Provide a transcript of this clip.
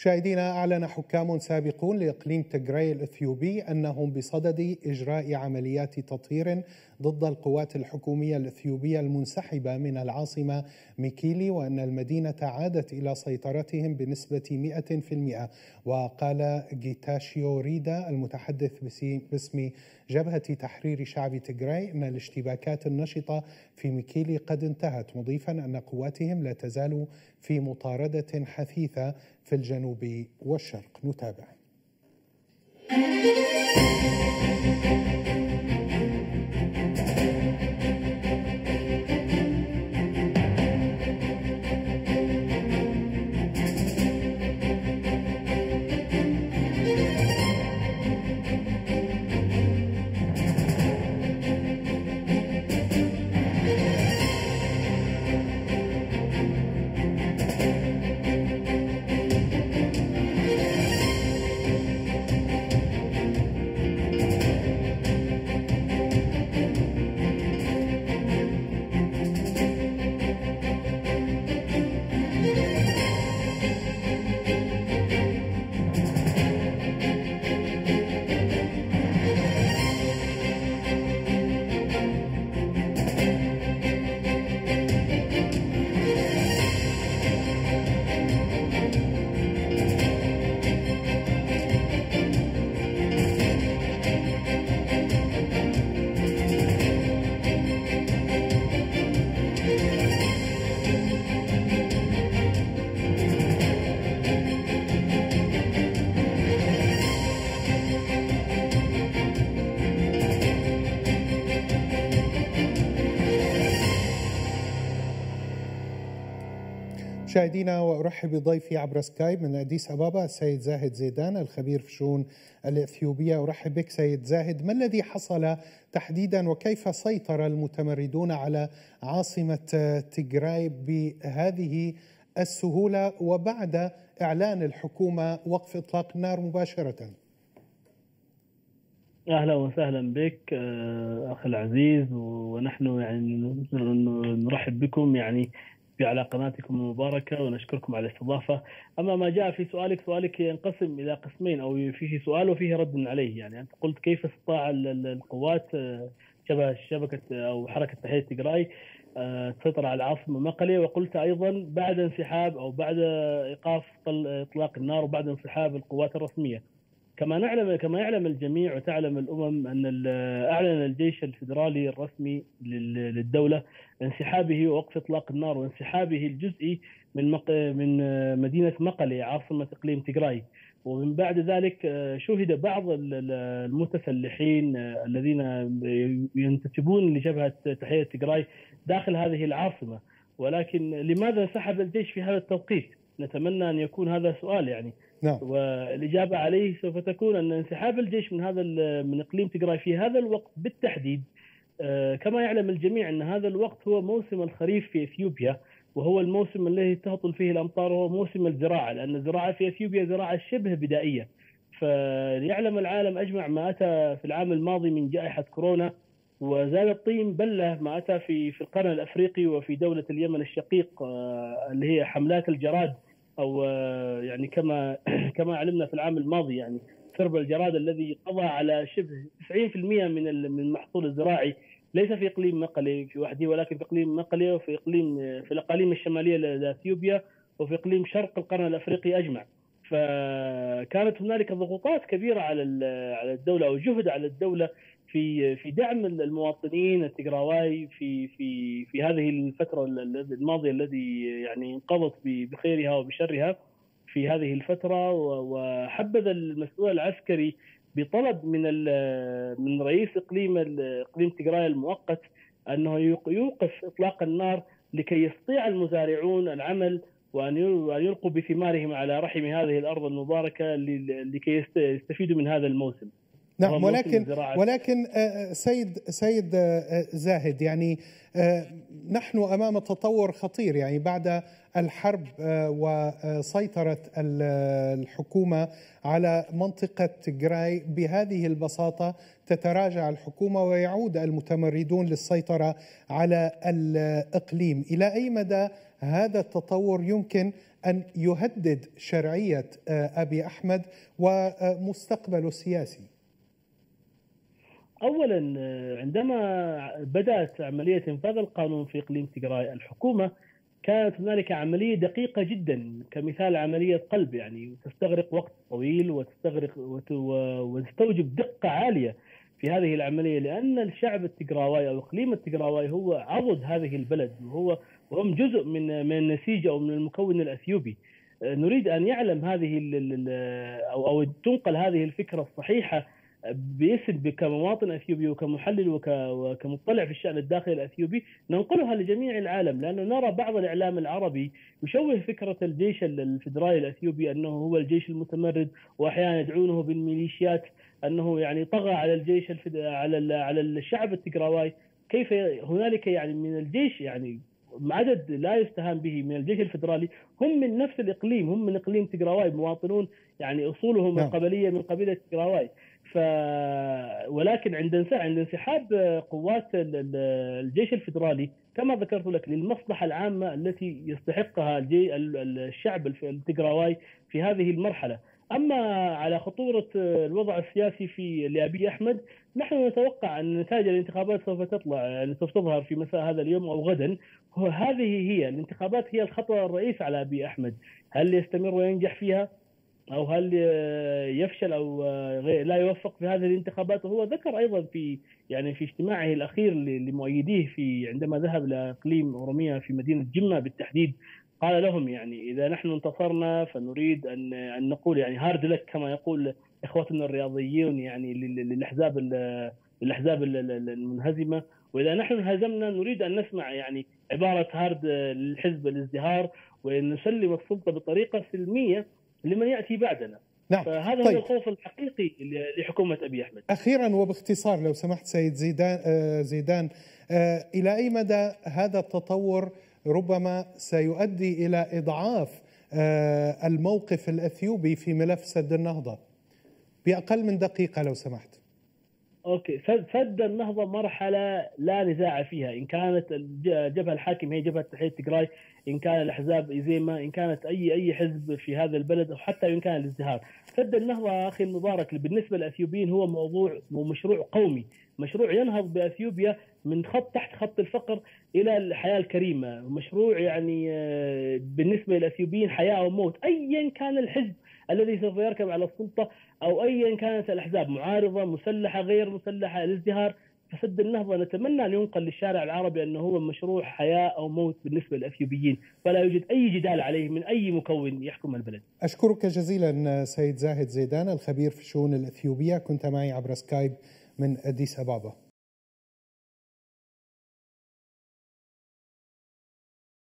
مشاهدينا أعلن حكام سابقون لإقليم تجراي الإثيوبي أنهم بصدد إجراء عمليات تطهير ضد القوات الحكومية الإثيوبية المنسحبة من العاصمة ميكيلي وأن المدينة عادت إلى سيطرتهم بنسبة 100% وقال جيتاشيو ريدا المتحدث باسم جبهة تحرير شعب تجراي أن الاشتباكات النشطة في ميكيلي قد انتهت مضيفا أن قواتهم لا تزال في مطاردة حثيثة في الجنوب والشرق. نتابع. مشاهدينا وأرحب بضيفي عبر سكايب من أديس أبابا السيد زاهد زيدان الخبير في الشؤون الإثيوبية. أرحب بك سيد زاهد. ما الذي حصل تحديدا وكيف سيطر المتمردون على عاصمة تجراي بهذه السهولة وبعد إعلان الحكومة وقف إطلاق النار مباشرة؟ أهلا وسهلا بك أخي العزيز ونحن يعني نرحب بكم. يعني على قناتكم المباركة ونشكركم على الاستضافة. أما ما جاء في سؤالك سؤالك ينقسم إلى قسمين أو فيه سؤال وفيه رد عليه. يعني أنت قلت كيف استطاع القوات شبه شبكة أو حركة تحرير تجراي تسيطر على العاصمة مقلة وقلت أيضا بعد انسحاب أو بعد إيقاف إطلاق النار وبعد انسحاب القوات الرسمية. كما نعلم كما يعلم الجميع وتعلم الأمم أن أعلن الجيش الفدرالي الرسمي للدولة انسحابه ووقف إطلاق النار وانسحابه الجزئي من مق... من مدينة مقله عاصمة إقليم تجراي ومن بعد ذلك شهد بعض المتسلحين الذين ينتسبون لجبهة تحرير تجراي داخل هذه العاصمة. ولكن لماذا انسحب الجيش في هذا التوقيت؟ نتمنى أن يكون هذا سؤال يعني. نعم. والإجابة عليه سوف تكون أن انسحاب الجيش من هذا من إقليم تجراي في هذا الوقت بالتحديد كما يعلم الجميع أن هذا الوقت هو موسم الخريف في إثيوبيا وهو الموسم الذي تهطل فيه الأمطار وهو موسم الزراعة لأن الزراعة في إثيوبيا زراعة شبه بدائية فيعلم العالم أجمع ما أتى في العام الماضي من جائحة كورونا وزاد الطين بلة ما أتى في في القرن الأفريقي وفي دولة اليمن الشقيق اللي هي حملات الجراد أو يعني كما كما علمنا في العام الماضي يعني سرب الجراد الذي قضى على شبه 90% من من المحصول الزراعي ليس في إقليم مقله في وحده ولكن في إقليم مقله وفي إقليم في الأقاليم الشمالية لإثيوبيا وفي إقليم شرق القرن الأفريقي أجمع. فكانت هنالك ضغوطات كبيرة على على الدولة أو جهد على الدولة في في دعم المواطنين التجراواي في في في هذه الفترة الماضية الذي يعني انقضت بخيرها وبشرها في هذه الفترة وحبذ المسؤول العسكري بطلب من من رئيس إقليم إقليم تجراي المؤقت أنه يوقف إطلاق النار لكي يستطيع المزارعون العمل وأن يلقوا بثمارهم على رحم هذه الأرض المباركة لكي يستفيدوا من هذا الموسم. نعم ولكن ولكن سيد سيد زاهد يعني نحن أمام تطور خطير يعني بعد الحرب وسيطره الحكومة على منطقة تجراي بهذه البساطة تتراجع الحكومة ويعود المتمردون للسيطرة على الإقليم. إلى أي مدى هذا التطور يمكن أن يهدد شرعية أبي أحمد ومستقبله السياسي اولا عندما بدأت عملية إنفاذ القانون في إقليم تجراي الحكومة كانت هنالك عملية دقيقة جدا كمثال عملية قلب يعني تستغرق وقت طويل وتستغرق وتستوجب دقة عالية في هذه العملية لأن الشعب التجراواي أو إقليم التجراواي هو عضد هذه البلد وهو وهم جزء من من النسيج أو من المكون الأثيوبي. نريد أن يعلم هذه أو أو تنقل هذه الفكرة الصحيحة باسم كمواطن إثيوبي وكمحلل وكمطلع في الشأن الداخلي الإثيوبي ننقلها لجميع العالم لأنه نرى بعض الإعلام العربي يشوه فكرة الجيش الفدرالي الإثيوبي أنه هو الجيش المتمرد وأحيانا يدعونه بالميليشيات أنه يعني طغى على الجيش الفد... على على الشعب التجراواي كيف هنالك يعني من الجيش يعني عدد لا يستهان به من الجيش الفدرالي هم من نفس الإقليم هم من إقليم تجراواي مواطنون يعني أصولهم نعم. القبلية من قبيلة تجراواي ف ولكن عند عند انسحاب قوات الجيش الفدرالي كما ذكرت لك للمصلحة العامة التي يستحقها الشعب التجراواي في هذه المرحلة. أما على خطورة الوضع السياسي في لأبي أحمد نحن نتوقع أن نتائج الانتخابات سوف تطلع يعني سوف تظهر في مساء هذا اليوم أو غدا. هذه هي الانتخابات هي الخطر الرئيس على أبي أحمد. هل يستمر وينجح فيها؟ أو هل يفشل أو لا يوفق في هذه الانتخابات؟ وهو ذكر أيضا في يعني في اجتماعه الأخير لمؤيديه في عندما ذهب لاقليم اوروميا في مدينة جمة بالتحديد قال لهم يعني إذا نحن انتصرنا فنريد ان أن نقول يعني hard luck كما يقول إخوتنا الرياضيون يعني للأحزاب الاحزاب المنهزمة. وإذا نحن انهزمنا نريد أن نسمع يعني عبارة hard للحزب الازدهار وإن نسلم السلطة بطريقة سلمية لمن يأتي بعدنا. نعم. فهذا طيب. هو الخوف الحقيقي لحكومة أبي أحمد. أخيرا وباختصار لو سمحت سيد زيدان زيدان. إلى أي مدى هذا التطور ربما سيؤدي إلى إضعاف الموقف الأثيوبي في ملف سد النهضة؟ بأقل من دقيقة لو سمحت. أوكي. سد النهضة مرحلة لا نزاع فيها. إن كانت الجبهه الحاكمه هي جبهة تحرير تجراي. إن كان الأحزاب ايزيما إن كانت أي أي حزب في هذا البلد أو حتى إن كان الازدهار. سد النهضة أخي المبارك. بالنسبة للأثيوبيين هو موضوع ومشروع قومي. مشروع ينهض بأثيوبيا من خط تحت خط الفقر إلى الحياة الكريمة. مشروع يعني آه، بالنسبة للأثيوبيين حياة أو موت. ايا كان الحزب الذي سوف يركب على السلطة أو ايا كانت الأحزاب معارضة مسلحة غير مسلحة الازدهار فسد النهضه نتمنى أن ينقل للشارع العربي أنه هو مشروع حياة أو موت بالنسبة للأثيوبيين، فلا يوجد أي جدال عليه من أي مكون يحكم البلد. أشكرك جزيلا سيد زاهد زيدان الخبير في الشؤون الأثيوبية، كنت معي عبر سكايب من أديس أبابا.